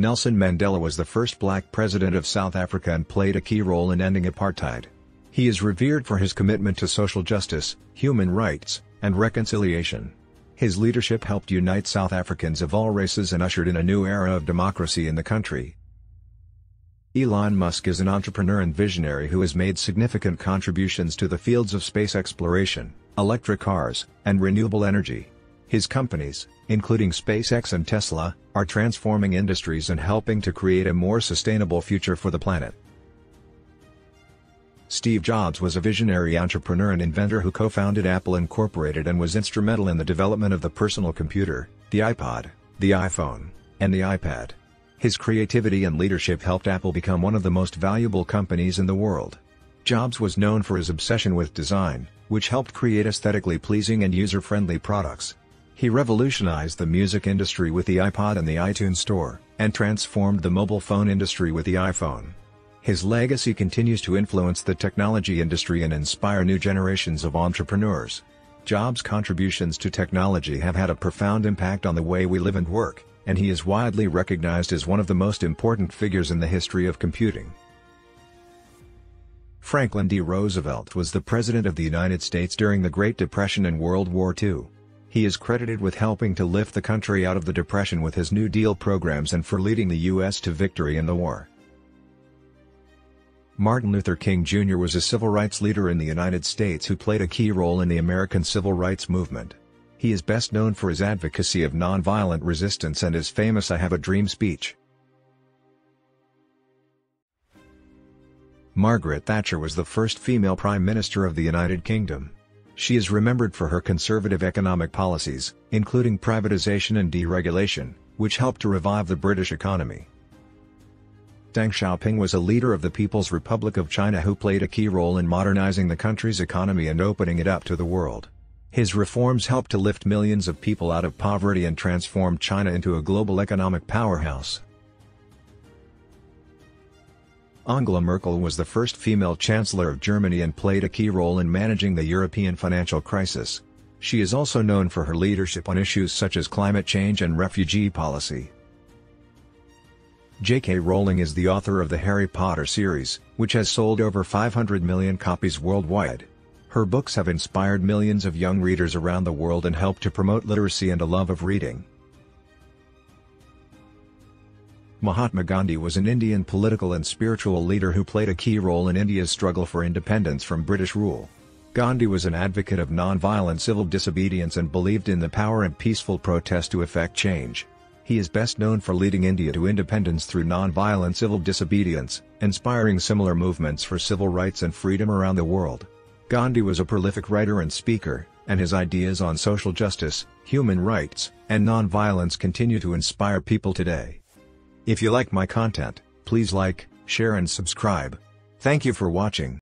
Nelson Mandela was the first black president of South Africa and played a key role in ending apartheid. He is revered for his commitment to social justice, human rights, and reconciliation. His leadership helped unite South Africans of all races and ushered in a new era of democracy in the country. Elon Musk is an entrepreneur and visionary who has made significant contributions to the fields of space exploration, electric cars, and renewable energy. His companies, including SpaceX and Tesla, are transforming industries and helping to create a more sustainable future for the planet. Steve Jobs was a visionary entrepreneur and inventor who co-founded Apple Incorporated and was instrumental in the development of the personal computer, the iPod, the iPhone, and the iPad. His creativity and leadership helped Apple become one of the most valuable companies in the world. Jobs was known for his obsession with design, which helped create aesthetically pleasing and user-friendly products. He revolutionized the music industry with the iPod and the iTunes Store, and transformed the mobile phone industry with the iPhone. His legacy continues to influence the technology industry and inspire new generations of entrepreneurs. Jobs' contributions to technology have had a profound impact on the way we live and work, and he is widely recognized as one of the most important figures in the history of computing. Franklin D. Roosevelt was the President of the United States during the Great Depression and World War II. He is credited with helping to lift the country out of the Depression with his New Deal programs and for leading the U.S. to victory in the war. Martin Luther King Jr. was a civil rights leader in the United States who played a key role in the American civil rights movement. He is best known for his advocacy of nonviolent resistance and his famous I Have a Dream speech. Margaret Thatcher was the first female Prime Minister of the United Kingdom. She is remembered for her conservative economic policies, including privatization and deregulation, which helped to revive the British economy. Deng Xiaoping was a leader of the People's Republic of China who played a key role in modernizing the country's economy and opening it up to the world. His reforms helped to lift millions of people out of poverty and transform China into a global economic powerhouse. Angela Merkel was the first female Chancellor of Germany and played a key role in managing the European financial crisis. She is also known for her leadership on issues such as climate change and refugee policy. J.K. Rowling is the author of the Harry Potter series, which has sold over 500 million copies worldwide. Her books have inspired millions of young readers around the world and helped to promote literacy and a love of reading. Mahatma Gandhi was an Indian political and spiritual leader who played a key role in India's struggle for independence from British rule. Gandhi was an advocate of non-violent civil disobedience and believed in the power and peaceful protest to effect change. He is best known for leading India to independence through non-violent civil disobedience, inspiring similar movements for civil rights and freedom around the world. Gandhi was a prolific writer and speaker, and his ideas on social justice, human rights, and non-violence continue to inspire people today. If you like my content, please like, share and subscribe. Thank you for watching.